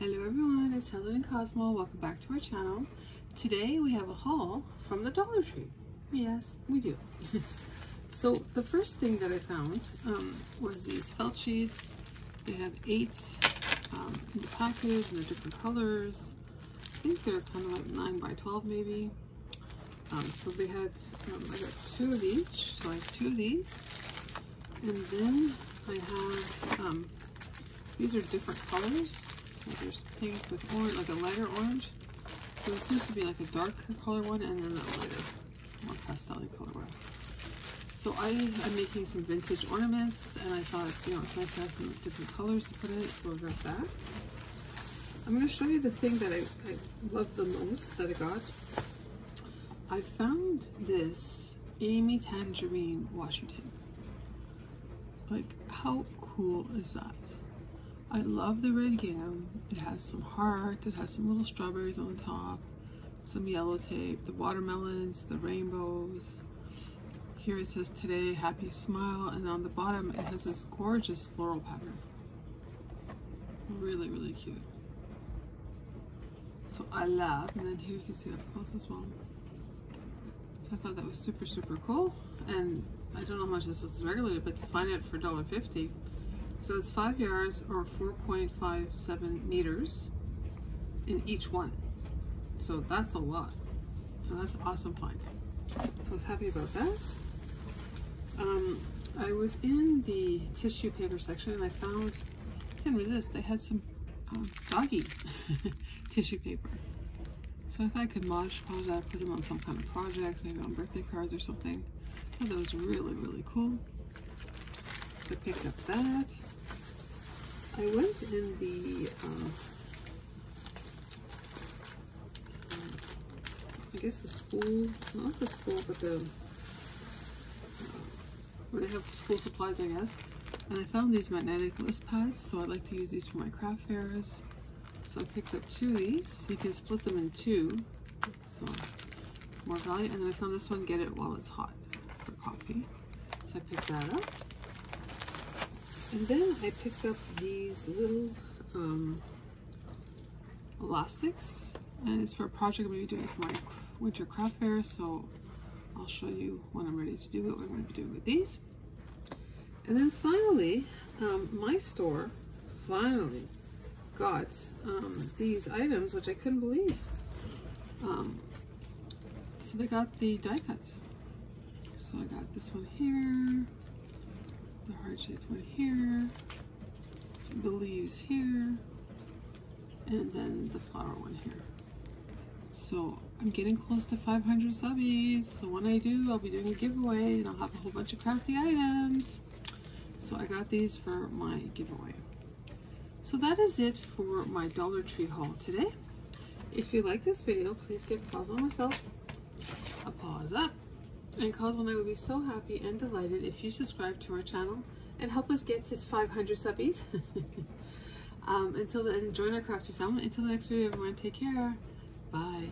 Hello everyone, it's Helen and Cosmo. Welcome back to our channel. Today we have a haul from the Dollar Tree. Yes, we do. so the first thing that I found um, was these felt sheets. They have eight um, in the package and they're different colors. I think they're kind of like 9 by 12 maybe. Um, so they had, um, I got two of each, so I have two of these. And then I have, um, these are different colors. There's pink with orange, like a lighter orange. So it seems to be like a darker color one and then a lighter, more pastel color one. So I am making some vintage ornaments and I thought, you know, it's nice to have some different colors to put in it, so I got that. I'm going to show you the thing that I, I love the most that I got. I found this Amy Tangerine Washington. Like, how cool is that? I love the red gingham. It has some hearts, it has some little strawberries on top, some yellow tape, the watermelons, the rainbows. Here it says today, happy smile, and on the bottom it has this gorgeous floral pattern. Really, really cute. So I love, and then here you can see it up close as well. So I thought that was super, super cool. And I don't know how much this was regulated, but to find it for $1.50, so it's five yards or 4.57 meters in each one. So that's a lot. So that's an awesome find. So I was happy about that. Um, I was in the tissue paper section and I found, I can resist, they had some um, doggy tissue paper. So I thought I could mod podge that, put them on some kind of project, maybe on birthday cards or something. I thought that was really, really cool. So I picked up that. I went in the, um, I guess the school, not the school, but the, uh, when I have school supplies, I guess. And I found these magnetic list pads, so I like to use these for my craft fairs. So I picked up two of these. You can split them in two, so more value. And then I found this one, get it while it's hot for coffee. So I picked that up. And then I picked up these little um, elastics and it's for a project I'm going to be doing for my winter craft fair so I'll show you when I'm ready to do it what I'm going to be doing with these. And then finally, um, my store finally got um, these items which I couldn't believe. Um, so they got the die cuts. So I got this one here, the heart-shaped one here, the leaves here, and then the flower one here. So I'm getting close to 500 subbies. So when I do, I'll be doing a giveaway and I'll have a whole bunch of crafty items. So I got these for my giveaway. So that is it for my Dollar Tree haul today. If you like this video, please give pause on myself a paws up. And Cosmo and I would be so happy and delighted if you subscribe to our channel and help us get to 500 subbies. um, until then, join our crafty family. Until the next video, everyone, take care. Bye.